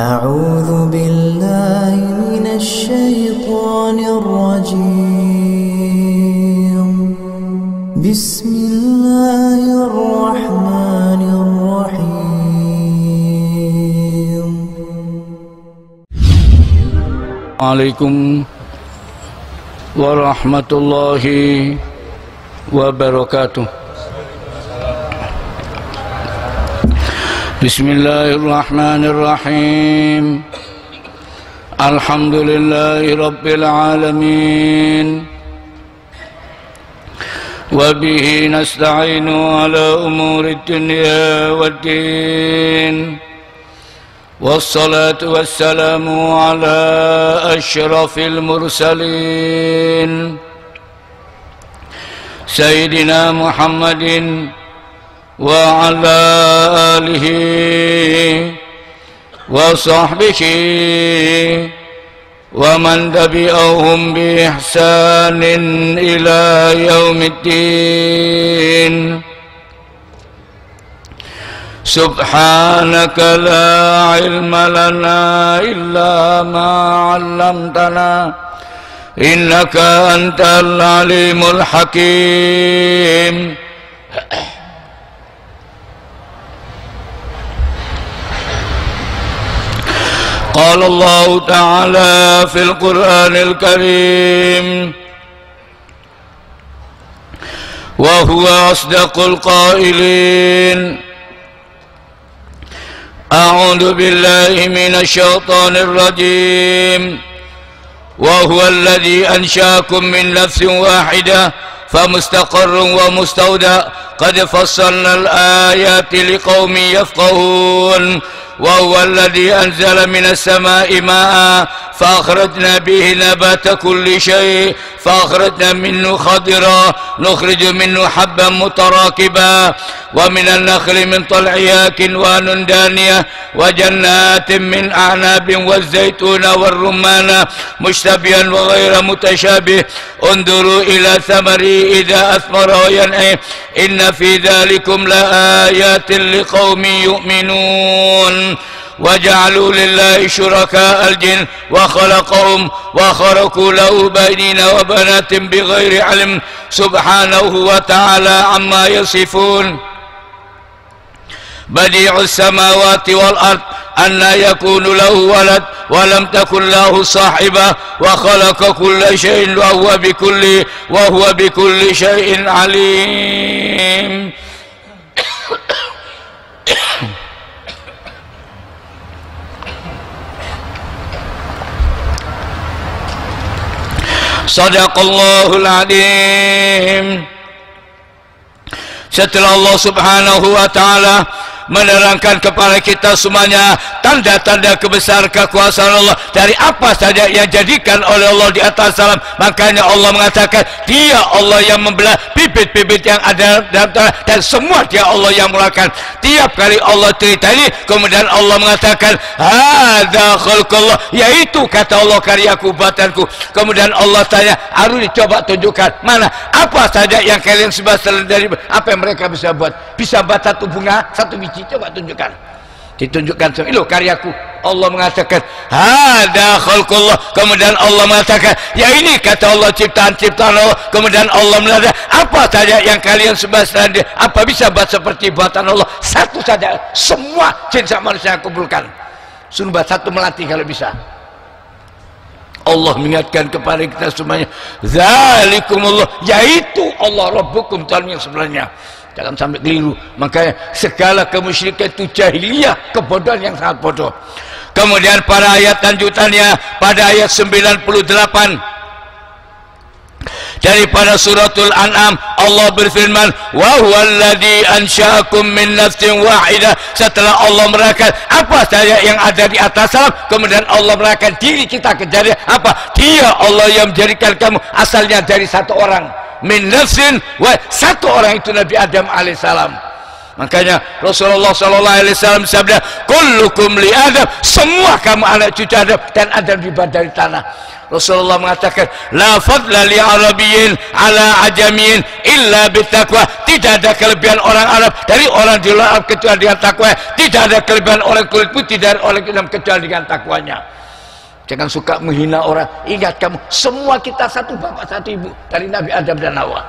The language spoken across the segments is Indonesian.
أعوذ بالله من الشيطان الرجيم. بسم الله الرحمن الرحيم. عليكم ورحمة الله وبركاته. بسم الله الرحمن الرحيم. الحمد لله رب العالمين. وبه نستعين على أمور الدنيا والدين. والصلاة والسلام على أشرف المرسلين. سيدنا محمد وعلى آله وصحبه ومن تبعهم بإحسان إلى يوم الدين. سبحانك لا علم لنا إلا ما علمتنا إنك أنت العليم الحكيم. قال الله تعالى في القرآن الكريم وهو أصدق القائلين. أعوذ بالله من الشيطان الرجيم. وهو الذي أنشأكم من نفس واحدة فمستقر ومستودع. قد فصلنا الآيات لقوم يفقهون. وهو الذي أنزل من السماء ماء فأخرجنا به نبات كل شيء فأخرجنا منه خضرا نخرج منه حبا متراكبا ومن النخل من طلعها كنوان دانية وجنات من أعناب والزيتون والرمان مشتبها وغير متشابه. انظروا إلى ثمره إذا أثمر وينعي. إن في ذلكم لآيات لقوم يؤمنون. وجعلوا لله شركاء الجن وخلقهم وخرقوا له بنين وبنات بغير علم سبحانه وتعالى عما يصفون. بديع السماوات والأرض أن يكون له ولد ولم تكن له صاحبة وخلق كل شيء وهو بكل وهو بكل شيء عليم. Sadaqallahul Adim. Setelah Allah subhanahu wa ta'ala menerangkan kepada kita semuanya tanda-tanda kebesaran kekuasaan Allah dari apa saja yang jadikan oleh Allah di atas salam makanya Allah mengatakan dia Allah yang membelah bibit-bibit yang ada dalam tanah dan semua dia Allah yang melakukan tiap kali Allah cerita ini kemudian Allah mengatakan hadza khalqullah yaitu kata Allah karyaku buatanku kemudian Allah tanya harus dicoba tunjukkan. Mana? Apa saja yang kalian sebab dari apa yang mereka bisa buat? Bisa buat satu bunga satu biji coba tunjukkan ditunjukkan semua karyaku. Allah mengatakan ada khalqullah. Kemudian Allah mengatakan ya ini kata Allah ciptaan-ciptaan Allah. Kemudian Allah mengatakan apa saja yang kalian sebab selain apa bisa buat seperti buatan Allah? Satu saja. Semua sama manusia kumpulkan. Suruh buat satu melatih kalau bisa. Allah mengingatkan kepada kita semuanya zalikumullah. Yaitu Allah rabbukum Tuhan yang sebenarnya jangan sampai keliru. Makanya segala kemusyrikan itu jahiliyah kebodohan yang sangat bodoh. Kemudian pada ayat lanjutannya pada ayat 98 daripada suratul an'am Allah berfirman wa huwallazi ansha'akum min nafsin wahidah. Setelah Allah merakan apa saja yang ada di atas alam kemudian Allah merakan diri kita kejadian apa? Dia Allah yang menjadikan kamu asalnya dari satu orang min nafsin wa satu orang itu Nabi Adam alaihissalam. Makanya Rasulullah sallallahu alaihi wasallam sabda kullukum li Adam. Semua kamu anak cucu Adam dan Adam dibuat dari tanah. Rasulullah mengatakan la fadla li arabiyyin ala ajamiyin illa bitaqwa. Tidak ada kelebihan orang Arab dari orang di luar Arab kecuali dengan takwa. Tidak ada kelebihan orang kulit putih dari orang hitam kecuali dengan takwanya jangan suka menghina orang. Ingat kamu semua kita satu bapak satu ibu dari Nabi Adam dan Hawa.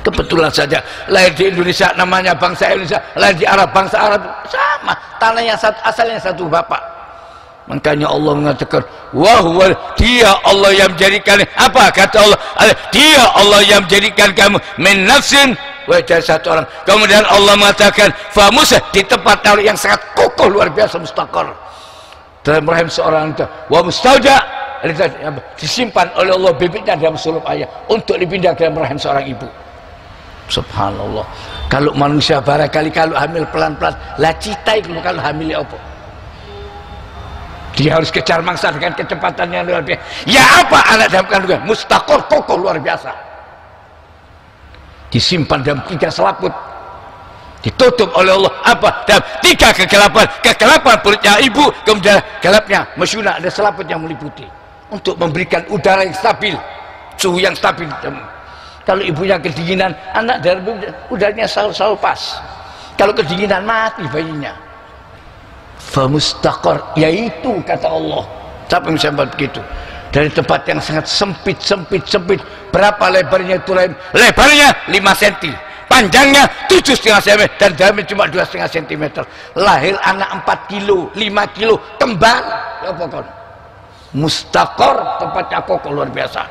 Kebetulan saja lahir di Indonesia namanya bangsa Indonesia lahir di Arab bangsa Arab sama tanahnya satu asalnya satu bapak. Makanya Allah mengatakan wahwa dia Allah yang menjadikan. Apa kata Allah? Dia Allah yang menjadikan kamu min nafsin. Wajah satu orang. Kemudian Allah mengatakan famusa di tempat yang sangat kokoh luar biasa mustaqar dalam rahim seorang itu. Wa mustauja disimpan oleh Allah bibitnya dalam sulub ayah untuk dipindah dalam rahim seorang ibu. Subhanallah. Kalau manusia barangkali kalau hamil pelan-pelan lah cita itu kalau hamil apa? Dia harus kejar mangsa dengan kecepatan yang luar biasa. Ya apa anak dalam kandungan? Mustaqor kokoh luar biasa. Disimpan dalam tiga selaput ditutup oleh Allah. Apa? Dalam tiga kegelapan. Kegelapan perutnya ibu kemudian gelapnya masyuna ada selaput yang meliputi. Untuk memberikan udara yang stabil. Suhu yang stabil. Kalau ibunya kedinginan anak dari udaranya selalu, selalu pas. Kalau kedinginan mati bayinya. Famustaqar. Yaitu kata Allah. Siapa yang bisa begitu? Dari tempat yang sangat sempit sempit sempit. Berapa lebarnya itu lebarnya 5 cm panjangnya 7,5 cm dan dalamnya cuma 2,5 cm lahir anak 4 kilo 5 kilo kembar ya pokok mustakor tempatnya kokoh luar biasa.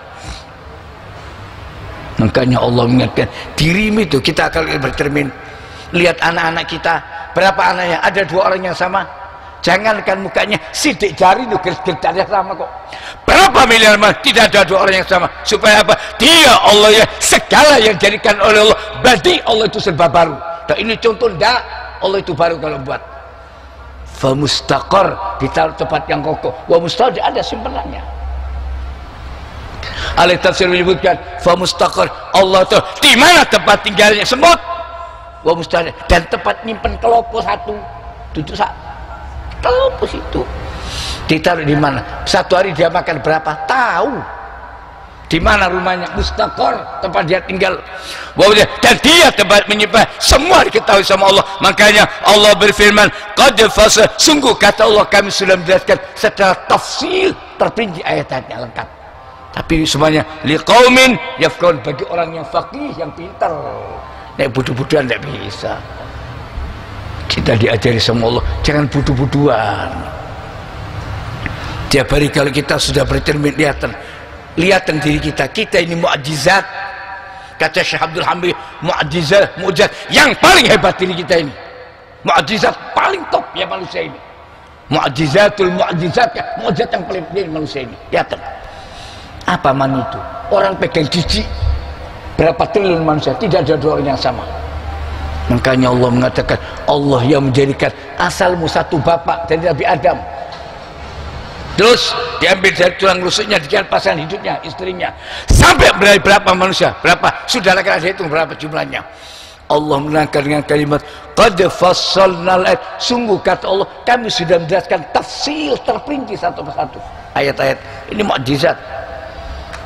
Makanya Allah mengingatkan dirimu itu kita akan bercermin. Lihat anak-anak kita berapa anaknya? Ada dua orang yang sama jangankan mukanya sidik jari itu gerget sama kok. Berapa miliar mas tidak ada dua orang yang sama. Supaya apa? Dia Allah ya segala yang jadikan oleh Allah. Berarti Allah itu serba baru. Dan ini contoh enggak Allah itu baru kalau buat. Famustaqar di tempat yang kokoh. Wa mustaqar ada simpenannya Alih tafsir menyebutkan famustaqar Allah itu di mana tempat tinggalnya? Semut. Wa mustaqar dan tempat nyimpen kelopo satu. Tujuh satu tahu itu ditaruh di mana? Satu hari dia makan berapa? Tahu. Di mana rumahnya? Mustakor tempat dia tinggal. Dan dia tempat menyimpan semua diketahui sama Allah. Makanya Allah berfirman qad fasa sungguh kata Allah kami sudah menjelaskan secara tafsir. Terperinci ayat-ayatnya lengkap. Tapi semuanya liqaumin yafqahun bagi orang yang faqih yang pintar. Nek budu-buduan tidak bisa kita diajari sama Allah. Jangan budu-buduan. Tiap hari kalau kita sudah bercermin lihatan lihatan diri kita. Kita ini mukjizat kata Syekh Abdul Hamid mukjizat mukjizat yang paling hebat diri kita ini. Mukjizat paling top ya manusia ini. Mukjizatul mukjizat ya. Mukjizat yang paling penting manusia ini. Lihatan apa man itu? Orang pegang jijik. Berapa triliun manusia? Tidak ada dua orang yang sama makanya Allah mengatakan Allah yang menjadikan asalmu satu bapak dari Nabi Adam. Terus diambil dari tulang rusuknya dikian pasangan hidupnya istrinya. Sampai berapa manusia berapa sudah laki-laki itu berapa jumlahnya. Allah menangkan dengan kalimat qad fassalnal ayat sungguh kata Allah kami sudah menjelaskan tafsir terperinci satu persatu. Ayat-ayat ini mukjizat.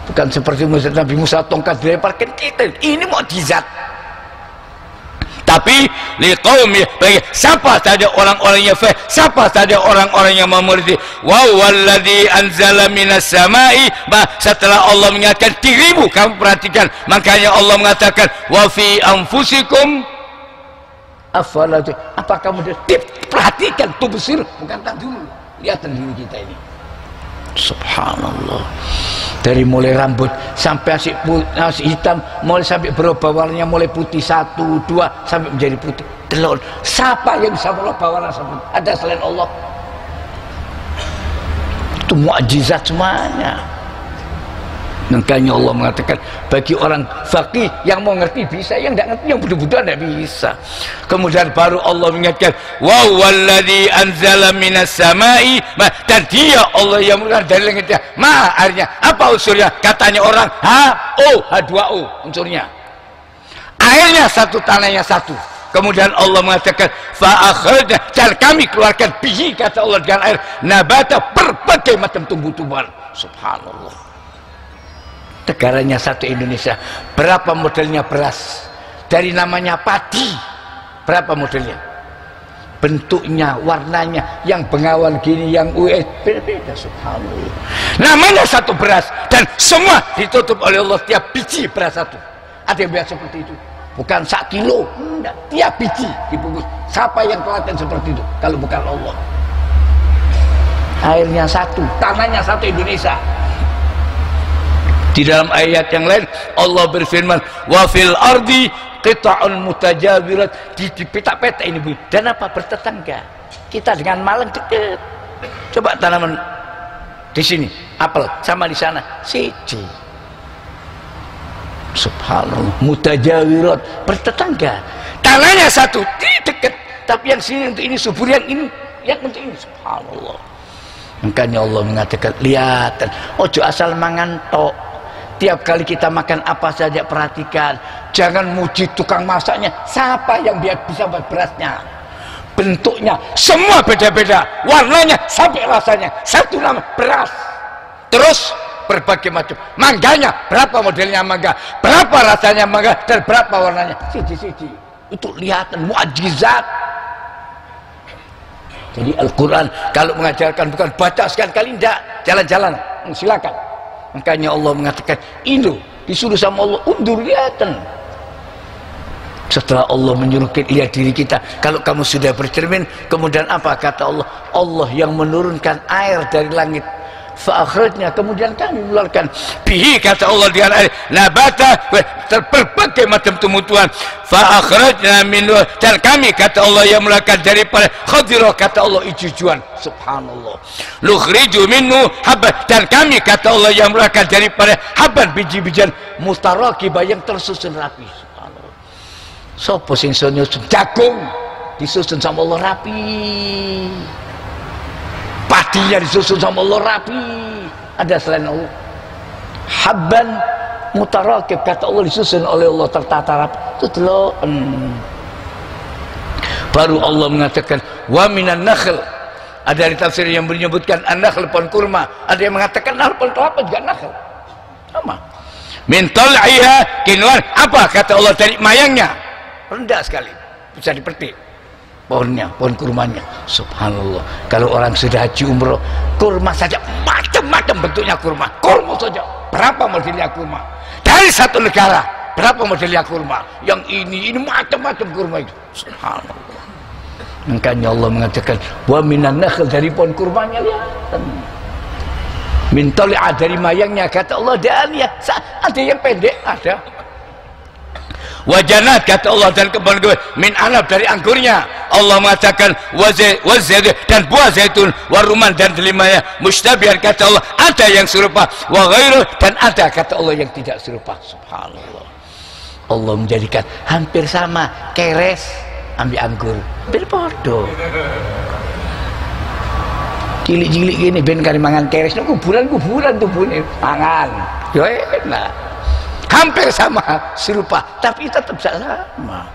Bukan seperti Musa Nabi Musa tongkat dilemparkan kita. Ini mukjizat tapi liqaumi bagi siapa saja orang-orang yang siapa saja orang-orang yang mengerti wa walladzi anzala minas samai setelah Allah mengingatkan dirimu kamu perhatikan. Makanya Allah mengatakan wa fi anfusikum afala apa kamu perhatikan tuh besir bukan tak dulu. Lihat diri kita ini. Subhanallah dari mulai rambut sampai nasi, nasi hitam mulai sampai berubah warnanya mulai putih satu dua sampai menjadi putih telur. Siapa yang bisa merubah warna seperti ada selain Allah. Itu mukjizat semuanya makanya Allah mengatakan bagi orang fakih yang mau ngerti bisa yang tidak ngerti yang bodoh-bodoh tidak bisa. Kemudian baru Allah mengingatkan wa walladzi anzala minas samai dan dia Allah yang menurunkan dari langitnya ma airnya apa unsurnya? Katanya orang H-O H2O unsurnya. Airnya satu tanahnya satu. Kemudian Allah mengatakan fa'akhrajna dan kami keluarkan bihi kata Allah dengan air nabata berbagai macam tumbuh-tumbuhan. Subhanallah negaranya satu Indonesia berapa modelnya beras dari namanya padi berapa modelnya bentuknya, warnanya, yang bengawan gini, yang US, beda-beda subhanallah. Namanya satu beras dan semua ditutup oleh Allah tiap biji beras satu. Ada yang biasa seperti itu. Bukan sak kilo, enggak, tiap biji dibungkus. Siapa yang telaten seperti itu kalau bukan Allah? Airnya satu, tanahnya satu Indonesia. Di dalam ayat yang lain Allah berfirman, "Wa fil ardi qita'un mutajawirat di, di peta-peta ini Bu. Dan apa bertetangga? Kita dengan Malang dekat. Coba tanaman di sini, apel sama di sana, siji. Subhanallah, mutajawirat bertetangga. Tanahnya satu, di dekat. Tapi yang sini untuk ini subur, yang ini yang untuk ini. Subhanallah. Makanya Allah mengatakan, lihat, ojo asal mangan tok Tiap kali kita makan apa saja perhatikan. Jangan muji tukang masaknya. Siapa yang dia bisa buat berasnya? Bentuknya semua beda-beda. Warnanya sampai rasanya. Satu nama beras. Terus berbagai macam. Mangganya berapa modelnya mangga, berapa rasanya mangga dan berapa warnanya. Siji-siji. Itu lihatan muajizat. Jadi Al-Quran kalau mengajarkan bukan baca sekali-kali tidak jalan-jalan silakan Makanya Allah mengatakan, ini disuruh sama Allah, undur lihatan. Setelah Allah menyuruh kita, lihat diri kita, kalau kamu sudah bercermin, kemudian apa kata Allah? Allah yang menurunkan air dari langit fa'akhrajnya kemudian kami mengeluarkan bihi kata Allah di air nabata berbagai macam tumbuhan fa'akhrajna min dan kami kata Allah yang mengeluarkan daripada khadirah kata Allah ijujuan subhanallah. Lukhriju minhu habba dan kami kata Allah yang mengeluarkan daripada haban biji-bijian mustarakiba yang tersusun rapi. Subhanallah. Sopo sing jagung disusun sama Allah rapi padinya disusun sama Allah rapi. Ada selain Allah. Habban mutarakib kata Allah disusun oleh Allah tertata rapi. Itu hmm. baru Allah mengatakan wa minan nakhl. Ada di tafsir yang menyebutkan an-nakhl pohon kurma. Ada yang mengatakan nakhl pohon kelapa juga nakhl. Sama. Min tal'iha kinwan apa? Kata Allah dari mayangnya. Rendah sekali. Bisa dipetik pohonnya, pohon kurmanya. Subhanallah. Kalau orang sudah haji umroh, kurma saja macam-macam bentuknya kurma. Kurma saja. Berapa modelnya kurma? Dari satu negara, berapa modelnya kurma? Yang ini, ini macam-macam kurma itu. Subhanallah. Makanya Allah mengatakan, wa minan nakhl dari pohon kurmanya lihat. Mintoli dari mayangnya kata Allah dan ya ada yang pendek ada wajanat kata Allah dan kebun kebun min anab dari anggurnya. Allah mengatakan wazid dan buah zaitun waruman dan telimanya mustabihan kata Allah ada yang serupa. Wa dan ada kata Allah yang tidak serupa. Subhanallah. Allah menjadikan hampir sama keres ambil anggur. Berpodo cilik-cilik gini ben kari mangan keres. Kuburan-kuburan tuh punya mangan yo enak hampir sama serupa. Tapi tetap sama.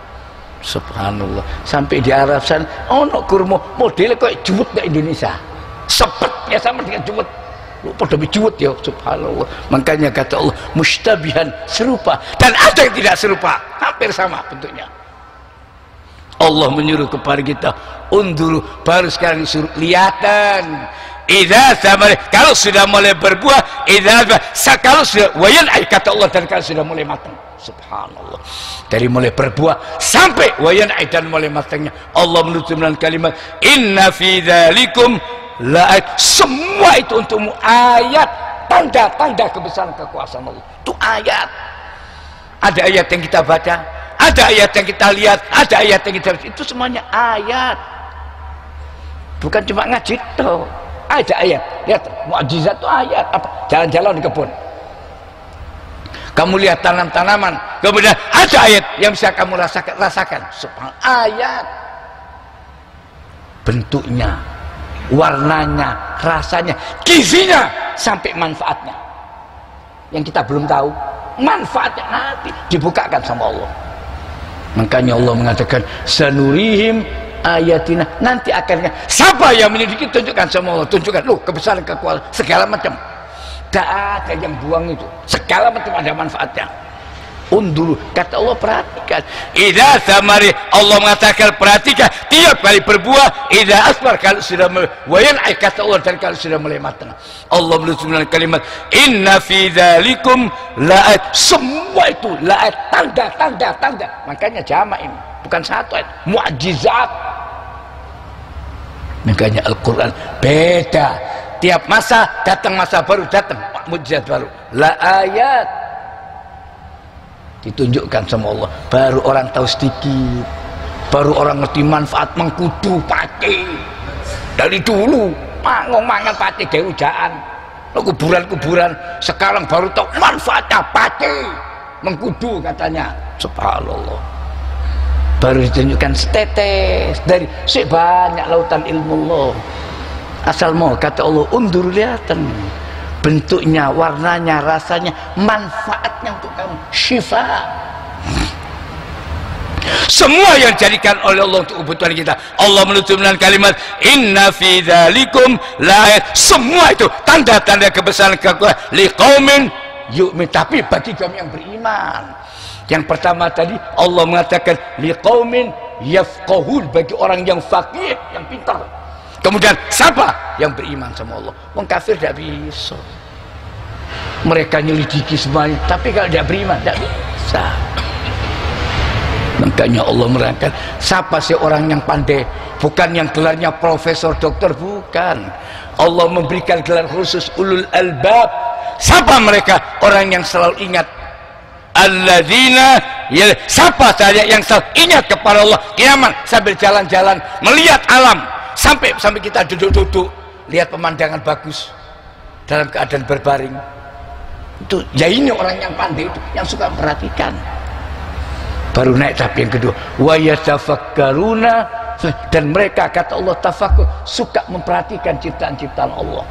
Subhanallah. Sampai di Arab sana ono kurma model kayak juwet di Indonesia. Sepetnya sama dengan juwet. Lu pada juwet ya. Subhanallah. Makanya kata Allah mustabihan serupa. Dan ada yang tidak serupa. Hampir sama bentuknya. Allah menyuruh kepada kita undur baru sekarang disuruh lihatan Idza samar kalau sudah mulai berbuah idza kalau sudah wayan ay kata Allah dan kalau sudah mulai matang. Subhanallah. Dari mulai berbuah sampai wayan ay dan mulai matangnya Allah menutup dengan kalimat inna fi dzalikum la semua itu untukmu. Ayat tanda-tanda kebesaran kekuasaan Allah. Itu ayat. Ada ayat yang kita baca ada ayat yang kita lihat ada ayat yang kita itu semuanya ayat. Bukan cuma ngaji toh ada ayat. Lihat mukjizat itu ayat. Apa? Jalan-jalan di kebun. Kamu lihat tanam-tanaman kemudian ada ayat yang bisa kamu rasakan rasakan. Ayat. Bentuknya warnanya rasanya gizinya sampai manfaatnya. Yang kita belum tahu manfaatnya nanti dibukakan sama Allah. Makanya Allah mengatakan sanurihim ayatina nanti akhirnya siapa yang menyelidiki tunjukkan sama Allah tunjukkan. Loh kebesaran kekuatan segala macam. Gak ada yang buang itu. Segala macam ada manfaatnya undur kata Allah perhatikan. Idza samari Allah mengatakan perhatikan. Tiap kali berbuah idza asbar kalau sudah wayan kata Allah dan kalau sudah mulai matang. Allah menuliskan kalimat inna fi dzalikum la semua itu la tanda tanda tanda makanya jamak ini bukan satu ayat. Mukjizat makanya Al-Quran beda. Tiap masa datang masa baru datang. Mukjizat baru. La ayat ditunjukkan sama Allah. Baru orang tahu sedikit. Baru orang ngerti manfaat mengkudu pakai dari dulu mangong mangan pakai dari ujaan kuburan-kuburan sekarang baru tahu manfaatnya pakai mengkudu katanya. Subhanallah. Baru ditunjukkan setetes dari sebanyak lautan ilmu Allah. Asal mau kata Allah undur lihatan bentuknya, warnanya, rasanya, manfaatnya untuk kamu. Syifa. Semua yang dijadikan oleh Allah untuk kebutuhan kita. Allah menutup dengan kalimat Inna fi dzalikum. Semua itu tanda-tanda kebesaran kekuatan liqaumin yu'min. Tapi bagi kami yang beriman. Yang pertama tadi Allah mengatakan liqaumin yafqahun bagi orang yang fakih, yang pintar. Kemudian siapa yang beriman sama Allah? Wong kafir tidak bisa. Mereka nyelidiki semuanya, tapi kalau tidak beriman tidak bisa. Makanya Allah merangkan siapa sih orang yang pandai? Bukan yang gelarnya profesor, dokter, bukan. Allah memberikan gelar khusus ulul albab. Siapa mereka? Orang yang selalu ingat alladzina ya siapa saja yang selalu ingat kepada Allah kiamat sambil jalan-jalan melihat alam sampai sampai kita duduk-duduk lihat pemandangan bagus dalam keadaan berbaring. Itu ya ini orang yang pandai itu yang suka perhatikan baru naik tapi yang kedua wa yatafakkaruna. Dan mereka kata Allah tafakur suka memperhatikan ciptaan-ciptaan Allah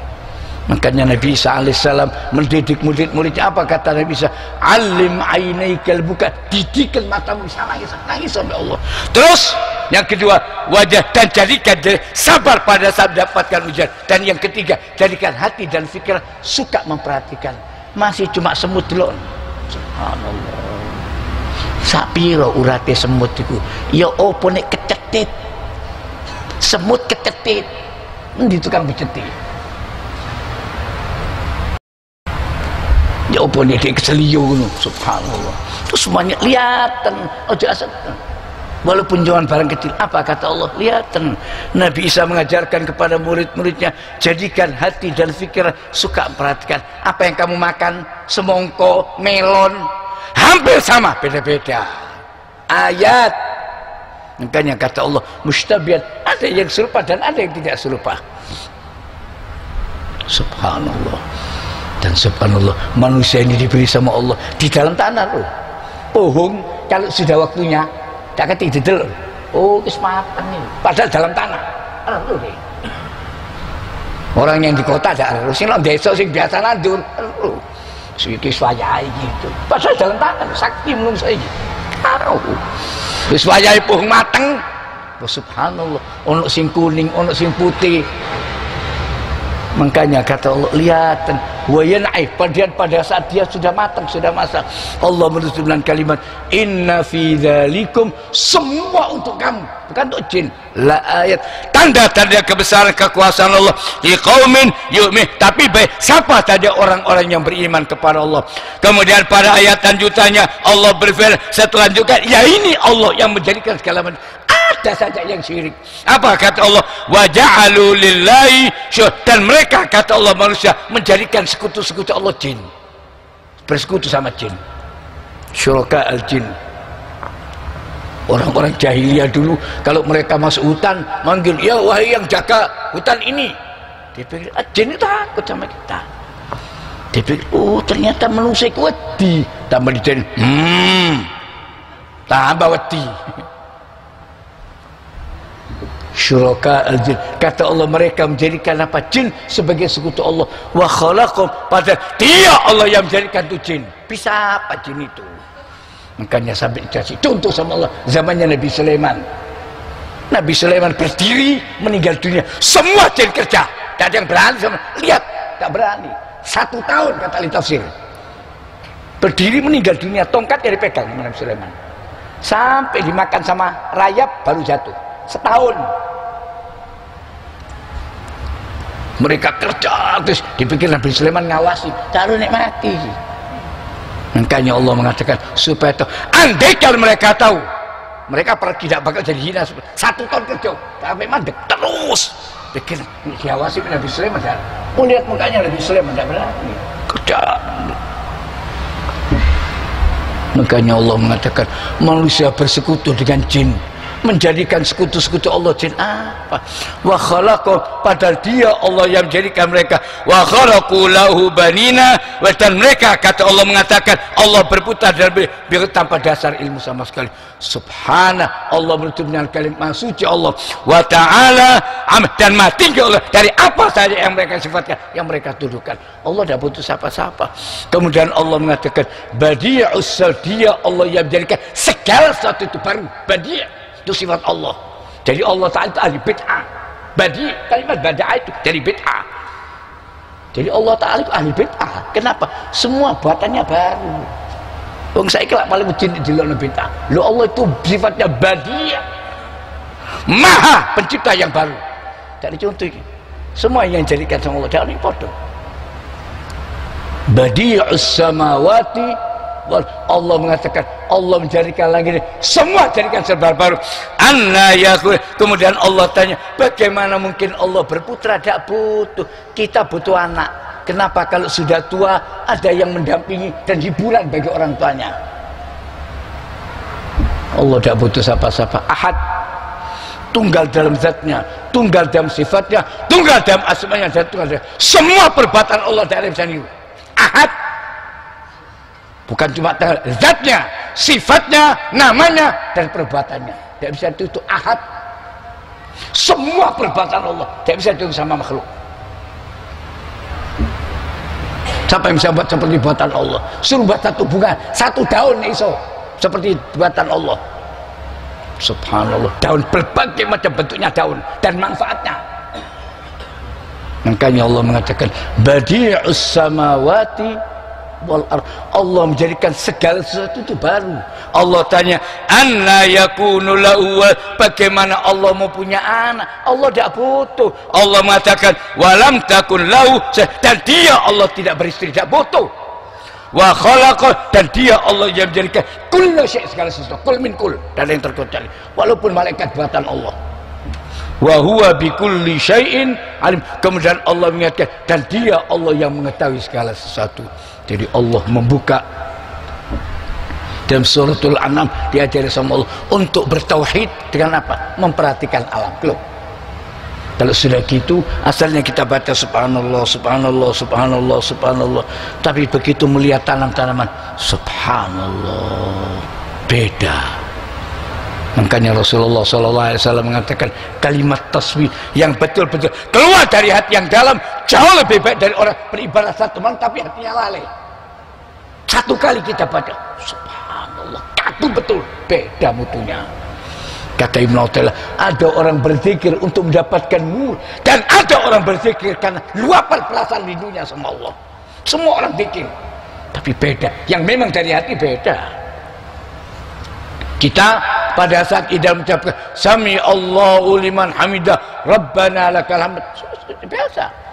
makanya Nabi Isa alaihissalam mendidik murid-muridnya apa kata Nabi Isa? Alim ainaikal buka. Didikkan matamu. Bisa nangis. Nangis sampai Allah. Terus yang kedua wajah dan jadikan sabar pada saat mendapatkan ujian. Dan yang ketiga jadikan hati dan pikiran suka memperhatikan. Masih cuma semut dulu subhanallah. Sapiro urate semut itu ya opo nek kecetit? Semut kecetit. Di tukang becetit apa nih dia keseliu subhanallah. Terus semuanya lihatan asal walaupun jangan barang kecil apa kata Allah? Lihatan Nabi Isa mengajarkan kepada murid-muridnya jadikan hati dan pikiran suka perhatikan. Apa yang kamu makan? Semongko melon. Hampir sama beda-beda. Ayat. Makanya kata Allah mustabian ada yang serupa dan ada yang tidak serupa. Subhanallah dan subhanallah manusia ini diberi sama Allah di dalam tanah loh pohong kalau sudah waktunya tak ketik didel. Oh mateng nih padahal dalam tanah. Orang yang di kota ada harus sing desa sing biasa nandur iki swayai gitu. Padahal dalam tanah sakti menungso iki. Karo wis pohon mateng. Subhanallah. Ono sing kuning ono sing putih makanya kata Allah lihat wayanai pada pada saat dia sudah matang sudah masak. Allah menutup dengan kalimat inna fi dzalikum semua untuk kamu. Bukan untuk jin. La ayat. Tanda-tanda kebesaran kekuasaan Allah. Di qaumin yu'min. Tapi baik siapa saja orang-orang yang beriman kepada Allah? Kemudian pada ayat lanjutannya Allah berfirman setelah juga ya ini Allah yang menjadikan segala macam ada saja yang syirik. Apa kata Allah? Waja'alu lillahi dan mereka kata Allah manusia menjadikan sekutu-sekutu Allah jin. Bersekutu sama jin. Syuraka al jin orang-orang jahiliyah dulu kalau mereka masuk hutan manggil ya wahai yang jaga hutan ini. Dia pikir ah, jin itu takut sama kita. Dia pikir oh ternyata manusia kuat. Di tambah di jin hmm tambah wedi syuraka al-jin. Kata Allah mereka menjadikan apa? Jin sebagai sekutu Allah. Wa khalaqum pada dia Allah yang menjadikan itu jin. Bisa apa jin itu? Makanya sampai dikasih contoh sama Allah. Zamannya Nabi Sulaiman. Nabi Sulaiman berdiri meninggal dunia. Semua jin kerja. Tidak ada yang berani sama. Lihat tak berani. Satu tahun kata ahli tafsir. Berdiri meninggal dunia tongkatnya dipegang Nabi Sulaiman. Sampai dimakan sama rayap baru jatuh setahun. Mereka kerja terus dipikir Nabi Sulaiman ngawasi. Cara mati. Makanya Allah mengatakan supaya tahu andai kalau mereka tahu mereka tidak bakal jadi hina. Satu tahun kerja tapi mandek terus. Pikir diawasi Nabi Sulaiman mau lihat mukanya Nabi Sulaiman tidak berani. Kerja. Makanya Allah mengatakan manusia bersekutu dengan jin menjadikan sekutu-sekutu Allah jin apa? Wa khalaqa padahal dia Allah yang menjadikan mereka. Wa khalaqu lahu banina dan mereka kata Allah mengatakan Allah berputar dan ber, tanpa dasar ilmu sama sekali. Subhana Allah menutup dengan kalimat suci Allah. Wa ta'ala dan mati Allah. Dari apa saja yang mereka sifatkan yang mereka tuduhkan. Allah tidak butuh siapa-siapa. Kemudian Allah mengatakan badi'us dia Allah yang menjadikan segala sesuatu itu baru. Badi' itu sifat Allah. Jadi Allah Ta'ala itu ahli bid'ah. Badi kalimat bada'a itu dari bid'ah. Jadi Allah Ta'ala itu ahli bid'ah. Kenapa? semua buatannya baru. Wong saya kira paling ujian di dalam bid'ah. Lo Allah itu sifatnya badi. Maha pencipta yang baru. Dari contoh ini semua yang jadikan sama Allah. Jangan podo. Badi'us samawati Allah mengatakan Allah menjadikan langit semua jadikan serba baru. Anna kemudian Allah tanya bagaimana mungkin Allah berputra tidak butuh? Kita butuh anak. Kenapa kalau sudah tua ada yang mendampingi dan hiburan bagi orang tuanya? Allah tidak butuh siapa-siapa. Ahad. Tunggal dalam zatnya tunggal dalam sifatnya tunggal dalam asmanya dan tunggal dalam semua perbuatan Allah dari ahad bukan cuma zatnya sifatnya namanya dan perbuatannya. Tidak bisa itu, ahad. Semua perbuatan Allah tidak bisa itu sama makhluk. Siapa yang bisa buat seperti buatan Allah? Suruh buat satu bunga satu daun iso. Seperti buatan Allah. Subhanallah. Daun berbagai macam bentuknya daun dan manfaatnya. Makanya Allah mengatakan badi'us samawati Allah menjadikan segala sesuatu itu baru. Allah tanya anna yakunu lahu bagaimana Allah mau punya anak? Allah tidak butuh. Allah mengatakan walam takun lahu. Dan dia Allah tidak beristri tidak butuh. Wa khalaqa. Dan dia Allah yang menjadikan kullu syai segala sesuatu. Kul min kul. Dan yang terkecuali walaupun malaikat buatan Allah. Wa huwa bikulli syai'in alim. Kemudian Allah mengingatkan dan dia Allah yang mengetahui segala sesuatu jadi Allah membuka dalam suratul anam diajari sama Allah untuk bertauhid dengan apa? memperhatikan alam Loh. kalau sudah gitu asalnya kita baca subhanallah subhanallah subhanallah subhanallah tapi begitu melihat tanam-tanaman subhanallah beda makanya Rasulullah SAW mengatakan kalimat tasbih yang betul-betul keluar dari hati yang dalam jauh lebih baik dari orang beribadah satu malam tapi hatinya lalai. Satu kali kita baca subhanallah satu betul beda mutunya. Kata Ibn Attallah ada orang berzikir untuk mendapatkan nur dan ada orang berzikir karena luapan perasaan rindunya sama Allah. Semua orang zikir tapi beda. Yang memang dari hati beda. Kita pada saat kita mengucapkan sami Allahu liman hamidah rabbana lakal hamd. Biasa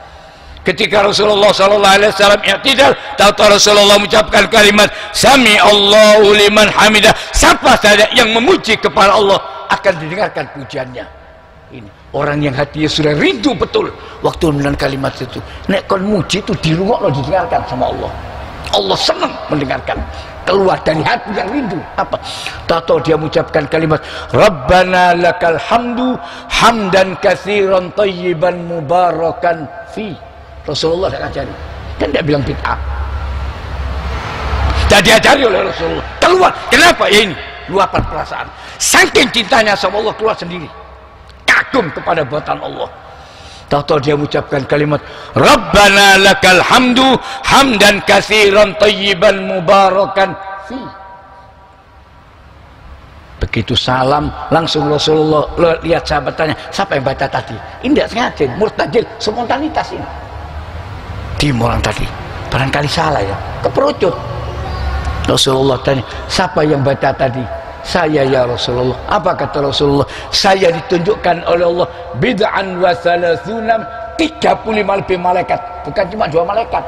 ketika Rasulullah sallallahu alaihi wasallam i'tidal tahu Rasulullah mengucapkan kalimat sami Allahu liman hamidah. Siapa saja yang memuji kepada Allah akan didengarkan pujiannya. Ini orang yang hatinya sudah rindu betul waktu mendengar kalimat itu. Nek kon muji itu di rumah lo didengarkan sama Allah. Allah senang mendengarkan. Keluar dari hati yang rindu. Apa? Tahu dia mengucapkan kalimat Rabbana lakal hamdu hamdan kathiran tayyiban mubarakan fi Rasulullah tidak ajari. Kan dia bilang bid'ah. Dan diajari oleh Rasulullah. Keluar. Kenapa ya ini? Luapan perasaan. Saking cintanya sama Allah keluar sendiri. Kagum kepada buatan Allah. Tahu-tahu dia mengucapkan kalimat Rabbana lakal hamdu hamdan kathiran tayyiban mubarakan. Fi. Begitu salam langsung Rasulullah lihat sahabat tanya siapa yang baca tadi? Ini tidak sengaja, murtajil, spontanitas ini. Tim orang tadi. Barangkali salah ya, keperucut. Rasulullah tanya siapa yang baca tadi? Saya ya Rasulullah. Apa kata Rasulullah? Saya ditunjukkan oleh Allah. Bid'an wa thalathunam 35 lebih malaikat. Bukan cuma dua malaikat.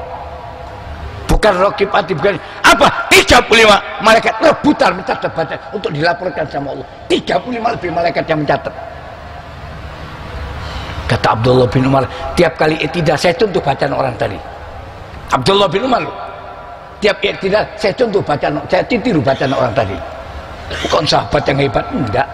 Bukan rokib ati bukan apa? 35 malaikat. Rebutan mencatat baca untuk dilaporkan sama Allah. 35 lebih malaikat yang mencatat kata Abdullah bin Umar tiap kali tidak saya contoh bacaan orang tadi. Abdullah bin Umar tiap tidak saya contoh bacaan saya tiru bacaan orang tadi. Bukan sahabat yang hebat? Enggak.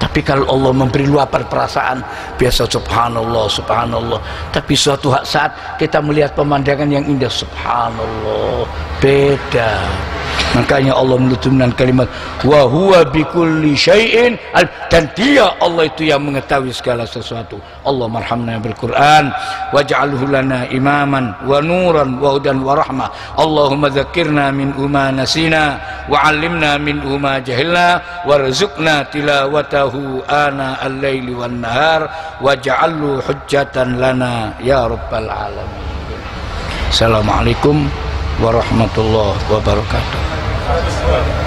Tapi kalau Allah memberi luapan perasaan biasa subhanallah subhanallah. Tapi suatu saat kita melihat pemandangan yang indah subhanallah beda makanya Allah menutup dengan kalimat wa huwa bikulli syai'in. Dan dia Allah itu yang mengetahui segala sesuatu. Allah marhamna bil Quran waj'alhu lana imaman wa nuran wa hudan wa rahmah. Allahumma dzakirna min uma nasina wa 'allimna min uma jahilna warzuqna tilawatahu ana al-laili wan nahar. Waj'alhu hujjatan lana ya rabbal alamin. Assalamualaikum warahmatullahi wabarakatuh.